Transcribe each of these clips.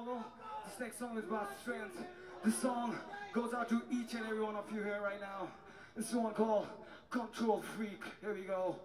This next song is about strength. This song goes out to each and every one of you here right now. This is one called Control Freak. Here we go.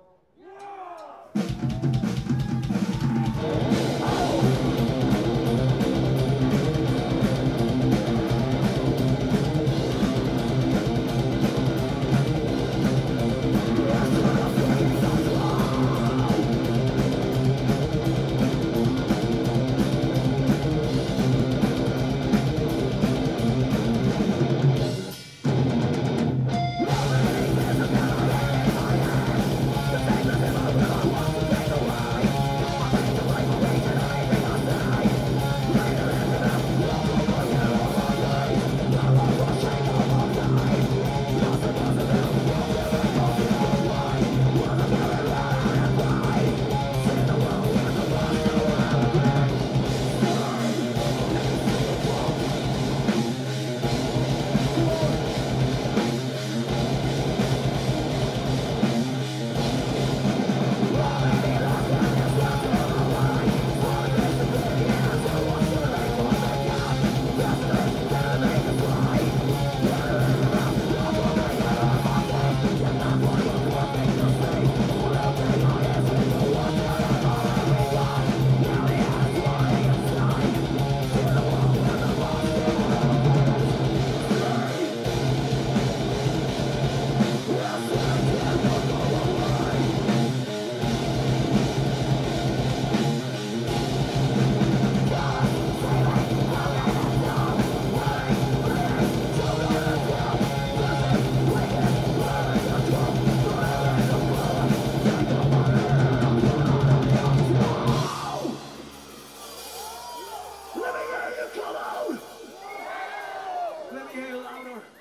Let me hear you come on! Let me hear louder.